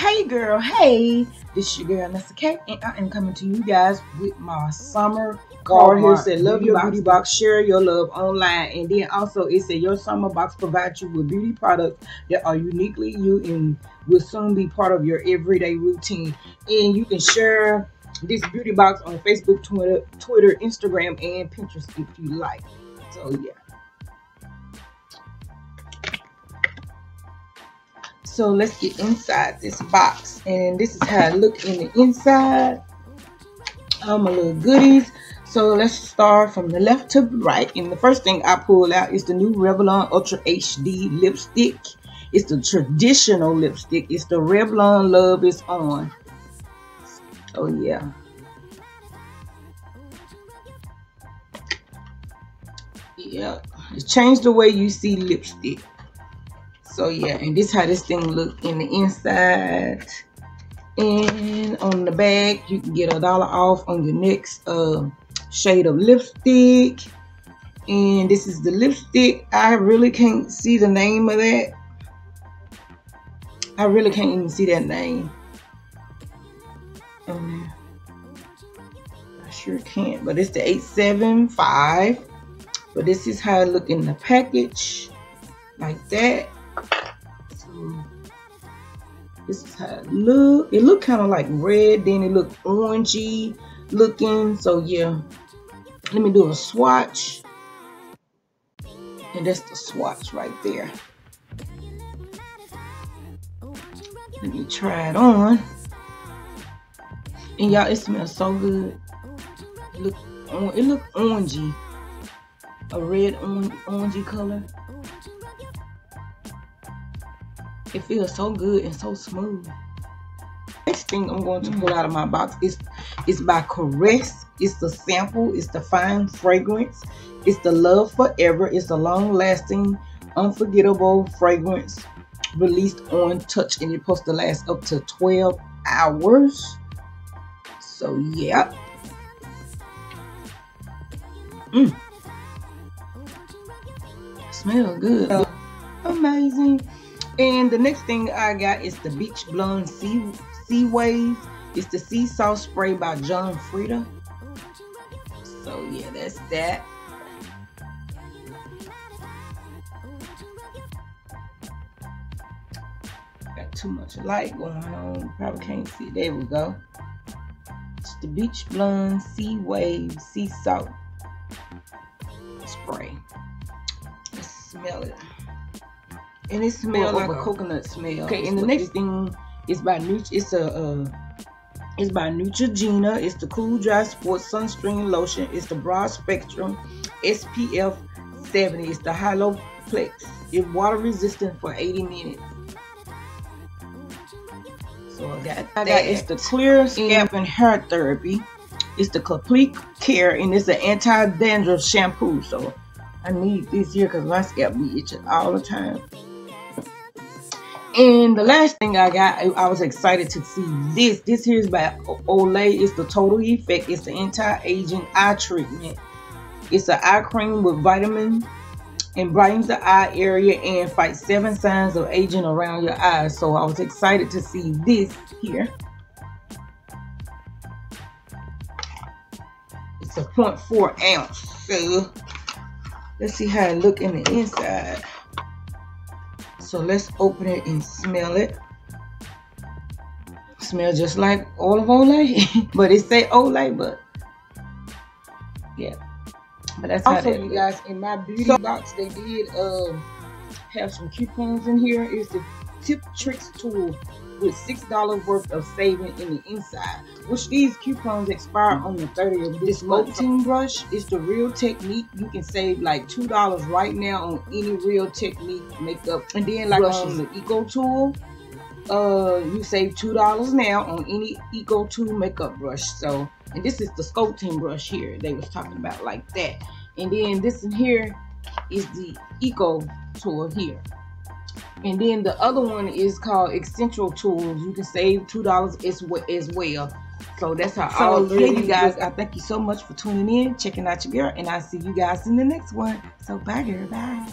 Hey girl, hey, this your girl Nessa K, and I am coming to you guys with my summer card here. Said love your beauty box, share your love online, and then also it said your summer box provides you with beauty products that are uniquely you and will soon be part of your everyday routine. And you can share this beauty box on Facebook, Twitter, Twitter, Instagram, and Pinterest if you like. So yeah. So let's get inside this box. And this is how I look in the inside. All my little goodies. So let's start from the left to right. And the first thing I pull out is the new Revlon Ultra HD lipstick. It's the traditional lipstick. It's the Revlon Love is On. Oh yeah. Yeah. It changed the way you see lipstick. So yeah, and this how this thing look in the inside. And on the back, you can get a dollar off on your next uh, shade of lipstick. And this is the lipstick. I really can't see the name of that. I really can't even see that name. Oh, I sure can't. But it's the 875. But this is how it look in the package. Like that. This is how it look. It look kind of like red, then it look orangey looking. So yeah, let me do a swatch. And that's the swatch right there. Let me try it on. And y'all, it smells so good. Look, it look orangey. A red orangey color. It feels so good and so smooth. Next thing I'm going to pull out of my box is is by Caress. It's the sample. It's the fine fragrance. It's the love forever. It's the long lasting, unforgettable fragrance released on touch and it's supposed to last up to 12 hours. So yeah. Mm. Smell good. Amazing. And the next thing I got is the Beach Blonde Sea, sea Wave. It's the Sea Salt Spray by John Frieda. So yeah, that's that. Got too much light going on. Probably can't see. There we go. It's the Beach Blonde Sea Wave Sea Salt Spray. Smell it and it smells like a coconut smell. Okay, and the next thing is by Nutri. It's a uh, it's by Neutrogena. It's the Cool Dry Sports Sunscreen Lotion. It's the broad spectrum SPF 70. It's the Helioplex. It's water resistant for 80 minutes. So I got I got it's the Clear Scalp and Hair Therapy. It's the Complete Care and it's an anti-dandruff shampoo. So I need this here because my scalp be itching all the time. And the last thing I got, I was excited to see this. This here is by Olay. It's the Total Effect. It's the anti-aging eye treatment. It's an eye cream with vitamin and brightens the eye area and fights seven signs of aging around your eyes. So I was excited to see this here. It's a 0.4 ounce. So let's see how it look in the inside. So let's open it and smell it. Smell just like all of Olay, but it say Olay, but yeah. But that's also, you guys, in my beauty so, box, they did um, have some coupons in here is the Tip Tricks tool with six dollars worth of saving in the inside. Which these coupons expire on the 30th of this sculpting brush is the real technique. You can save like two dollars right now on any real technique makeup. And then like on the Eco Tool, uh, you save two dollars now on any Eco Tool makeup brush. So, and this is the sculpting brush here. They was talking about like that. And then this in here is the Eco Tool here. And then the other one is called Essential Tools. You can save two dollars as well. So that's how so, all yeah, you guys. I thank you so much for tuning in, checking out your girl, and I'll see you guys in the next one. So bye, girl. Bye.